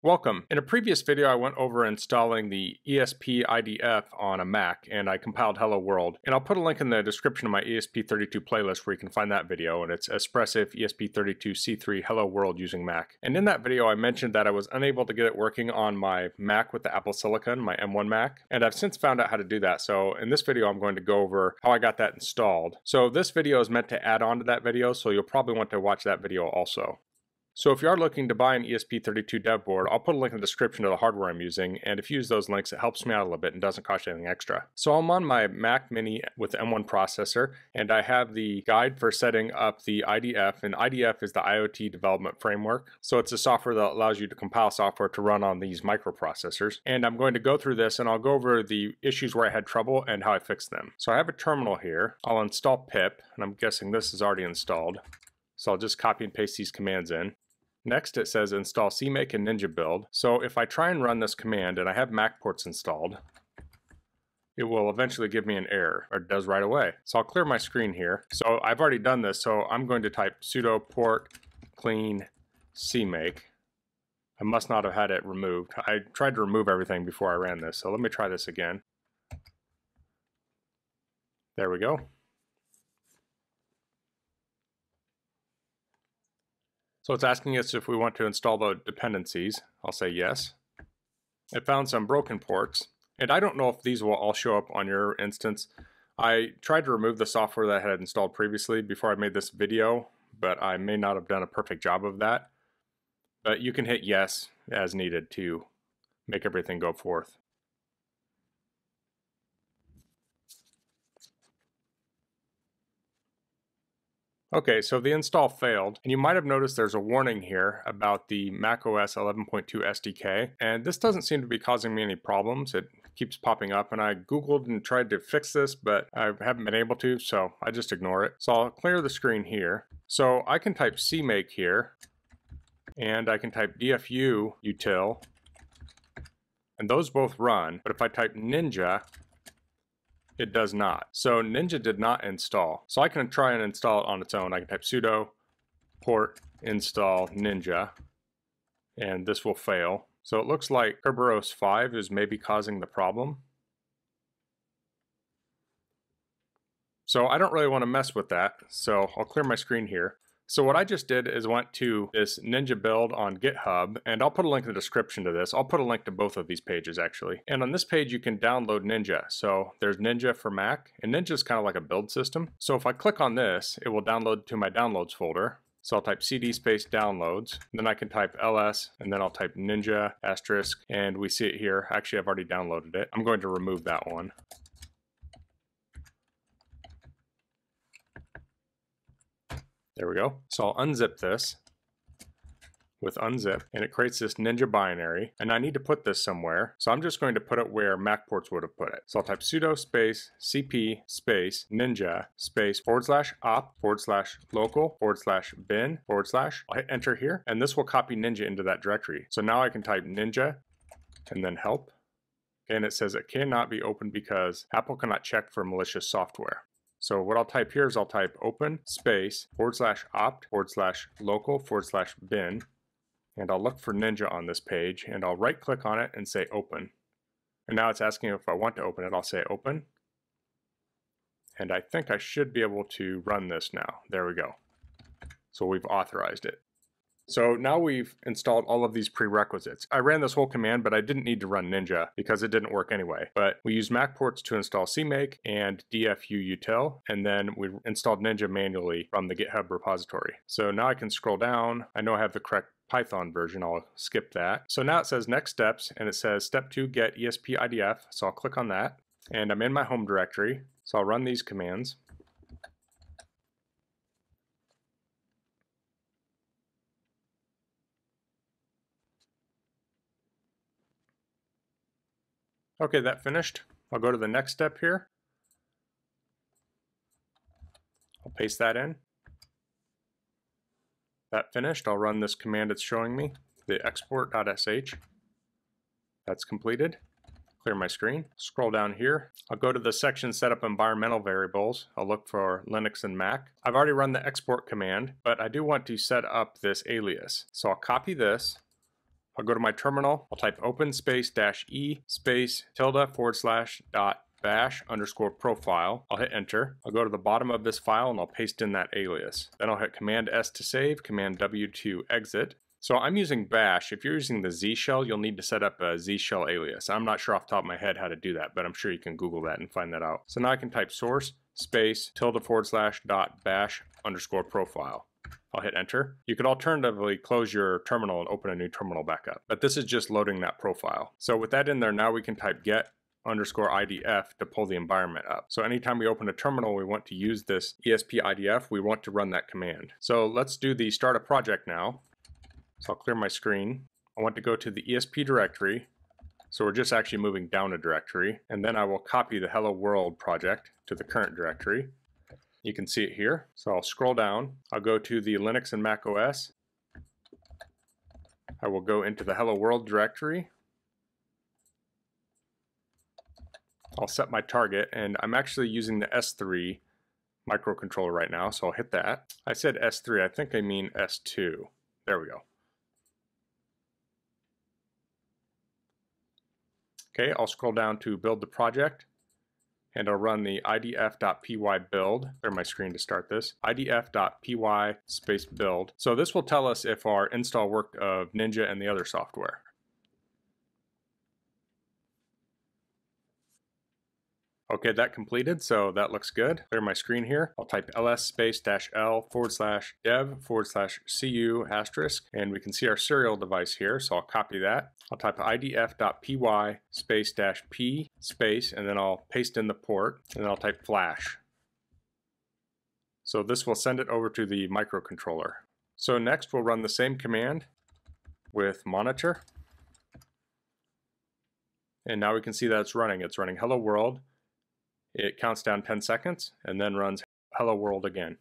Welcome. In a previous video I went over installing the ESP IDF on a Mac and I compiled Hello World. And I'll put a link in the description of my ESP32 playlist where you can find that video and it's Espressif ESP32C3 Hello World using Mac. And in that video I mentioned that I was unable to get it working on my Mac with the Apple Silicon, my M1 Mac. And I've since found out how to do that. So in this video I'm going to go over how I got that installed. So this video is meant to add on to that video so you'll probably want to watch that video also. So if you are looking to buy an ESP32 dev board, I'll put a link in the description to the hardware I'm using, and if you use those links, it helps me out a little bit and doesn't cost you anything extra. So I'm on my Mac Mini with the M1 processor, and I have the guide for setting up the IDF, and IDF is the IoT Development Framework. So it's a software that allows you to compile software to run on these microprocessors. And I'm going to go through this, and I'll go over the issues where I had trouble and how I fixed them. So I have a terminal here. I'll install pip, and I'm guessing this is already installed. So I'll just copy and paste these commands in. Next it says install CMake and Ninja build. So if I try and run this command and I have Mac ports installed, it will eventually give me an error, or it does right away. So I'll clear my screen here. So I've already done this, so I'm going to type sudo port clean CMake. I must not have had it removed. I tried to remove everything before I ran this, so let me try this again. There we go. So it's asking us if we want to install the dependencies. I'll say yes. It found some broken ports, and I don't know if these will all show up on your instance. I tried to remove the software that I had installed previously before I made this video, but I may not have done a perfect job of that. But you can hit yes as needed to make everything go forth. Okay, so the install failed, and you might have noticed there's a warning here about the macOS 11.2 SDK, and this doesn't seem to be causing me any problems. It keeps popping up, and I googled and tried to fix this, but I haven't been able to, so I just ignore it. So I'll clear the screen here. So I can type CMake here, and I can type DFU util, and those both run, but if I type Ninja, it does not. So Ninja did not install. So I can try and install it on its own. I can type sudo port install Ninja, and this will fail. So it looks like Kerberos 5 is maybe causing the problem. So I don't really want to mess with that, so I'll clear my screen here. So what I just did is went to this Ninja build on GitHub, and I'll put a link in the description to this. I'll put a link to both of these pages actually. And on this page you can download Ninja. So there's Ninja for Mac, and Ninja is kind of like a build system. So if I click on this, it will download to my downloads folder. So I'll type cd space downloads, then I can type ls, and then I'll type ninja asterisk, and we see it here. Actually, I've already downloaded it. I'm going to remove that one. There we go. So I'll unzip this with unzip and it creates this ninja binary and I need to put this somewhere so I'm just going to put it where MacPorts would have put it. So I'll type sudo space cp space ninja space forward slash opt forward slash local forward slash bin forward slash I'll hit enter here and this will copy ninja into that directory. So now I can type ninja and then help and it says it cannot be opened because Apple cannot check for malicious software. So what I'll type here is I'll type open space forward slash opt forward slash local forward slash bin and I'll look for Ninja on this page and I'll right click on it and say open. And now it's asking if I want to open it. I'll say open. And I think I should be able to run this now. There we go. So we've authorized it. So now we've installed all of these prerequisites. I ran this whole command, but I didn't need to run Ninja because it didn't work anyway. But we used Mac ports to install CMake and DFUUtil, and then we installed Ninja manually from the GitHub repository. So now I can scroll down. I know I have the correct Python version, I'll skip that. So now it says next steps, and it says step two, get ESP IDF. So I'll click on that, and I'm in my home directory. So I'll run these commands. Okay, that finished. I'll go to the next step here. I'll paste that in. That finished. I'll run this command it's showing me, the export.sh. That's completed. Clear my screen. Scroll down here. I'll go to the section set up environmental variables. I'll look for Linux and Mac. I've already run the export command, but I do want to set up this alias. So I'll copy this. I'll go to my terminal, I'll type open space dash E space tilde forward slash dot bash underscore profile. I'll hit enter. I'll go to the bottom of this file and I'll paste in that alias. Then I'll hit Command S to save, Command W to exit. So I'm using bash. If you're using the Z shell, you'll need to set up a Z shell alias. I'm not sure off the top of my head how to do that, but I'm sure you can Google that and find that out. So now I can type source space tilde forward slash dot bash underscore profile. I'll hit enter. You could alternatively close your terminal and open a new terminal back up, but this is just loading that profile. So with that in there, now we can type get underscore IDF to pull the environment up. So anytime we open a terminal, we want to use this ESP IDF, we want to run that command. So let's do the start a project now. So I'll clear my screen. I want to go to the ESP directory. So we're just actually moving down a directory. And then I will copy the Hello World project to the current directory. You can see it here. So I'll scroll down. I'll go to the Linux and Mac OS. I will go into the Hello World directory. I'll set my target and I'm actually using the S3 microcontroller right now, so I'll hit that. I said S3, I think I mean S2. There we go. Okay, I'll scroll down to build the project and I'll run the idf.py build, clear my screen to start this, idf.py space build. So this will tell us if our install worked of Ninja and the other software. Okay, that completed, so that looks good. Clear my screen here. I'll type ls space dash l forward slash dev forward slash cu asterisk, and we can see our serial device here, so I'll copy that. I'll type idf.py space dash p space, and then I'll paste in the port, and then I'll type flash. So this will send it over to the microcontroller. So next we'll run the same command with monitor. And now we can see that it's running. It's running hello world it counts down 10 seconds and then runs hello world again.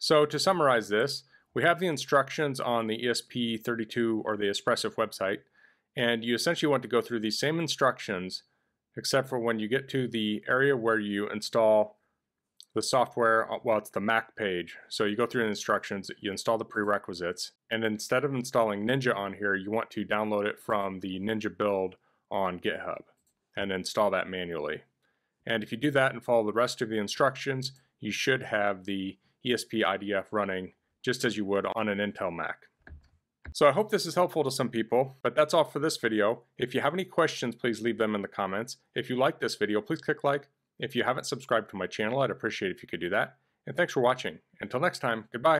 So to summarize this, we have the instructions on the ESP32 or the Espressif website, and you essentially want to go through these same instructions, except for when you get to the area where you install the software, uh, well, it's the Mac page. So you go through the instructions, you install the prerequisites, and instead of installing Ninja on here, you want to download it from the Ninja build on GitHub and install that manually. And if you do that and follow the rest of the instructions, you should have the ESP IDF running just as you would on an Intel Mac. So I hope this is helpful to some people, but that's all for this video. If you have any questions, please leave them in the comments. If you like this video, please click like, if you haven't subscribed to my channel, I'd appreciate if you could do that. And thanks for watching. Until next time, goodbye.